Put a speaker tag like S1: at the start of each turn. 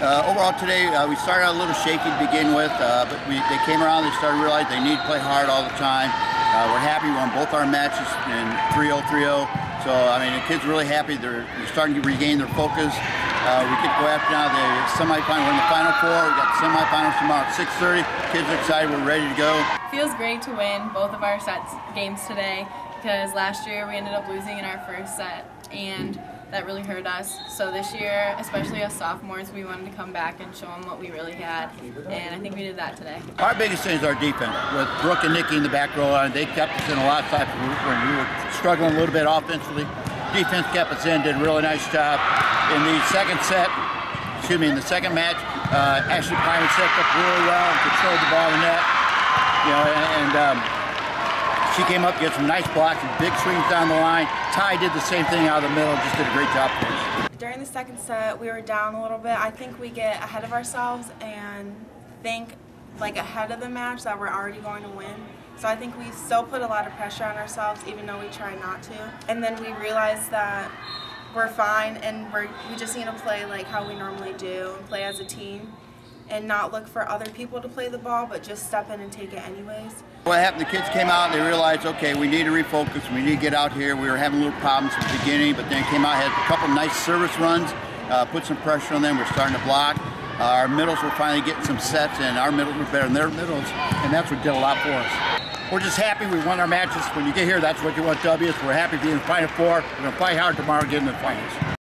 S1: Uh, overall today, uh, we started out a little shaky to begin with, uh, but we, they came around, they started to realize they need to play hard all the time. Uh, we're happy we won both our matches in 3-0, 3-0. So, I mean, the kids are really happy. They're, they're starting to regain their focus. Uh, we to go after now the semifinal. We're in the final four. We got the semifinals tomorrow at 6:30. Kids are excited. We're ready to go.
S2: Feels great to win both of our sets games today because last year we ended up losing in our first set and that really hurt us. So this year, especially as sophomores, we wanted to come back and show them what we really had, and I think we did that today.
S1: Our biggest thing is our defense. With Brooke and Nikki in the back row, they kept us in a lot of times when we were struggling a little bit offensively. Defense kept us in, did a really nice job. In the second set, excuse me, in the second match, uh, Ashley Pine set up really well and controlled the ball in net. You know, and, and um, she came up, get some nice blocks and big swings down the line. Ty did the same thing out of the middle, just did a great job.
S3: During the second set, we were down a little bit. I think we get ahead of ourselves and think like ahead of the match that we're already going to win. So I think we still put a lot of pressure on ourselves, even though we try not to. And then we realize that we're fine and we're, we just need to play like how we normally do and play as a team and not look for other people to play the ball, but just step in and take it anyways.
S1: What happened, the kids came out and they realized, okay, we need to refocus, we need to get out here. We were having a little problems at the beginning, but then came out, had a couple nice service runs, uh, put some pressure on them, we're starting to block. Uh, our middles were finally getting some sets, and our middles were better than their middles, and that's what did a lot for us. We're just happy we won our matches. When you get here, that's what you want W's. We're happy being in the Final Four. We're going to fight hard tomorrow, get in the finals.